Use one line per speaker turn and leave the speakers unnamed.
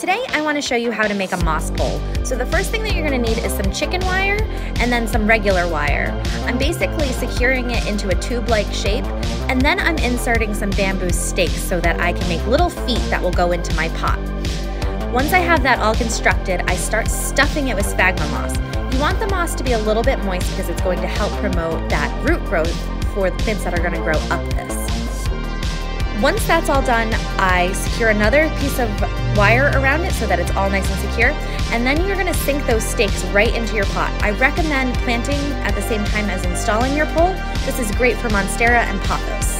Today I want to show you how to make a moss pole. So the first thing that you're going to need is some chicken wire and then some regular wire. I'm basically securing it into a tube-like shape and then I'm inserting some bamboo stakes so that I can make little feet that will go into my pot. Once I have that all constructed, I start stuffing it with sphagnum moss. You want the moss to be a little bit moist because it's going to help promote that root growth for the plants that are going to grow up this. Once that's all done, I secure another piece of wire around it so that it's all nice and secure. And then you're gonna sink those stakes right into your pot. I recommend planting at the same time as installing your pole. This is great for Monstera and pothos.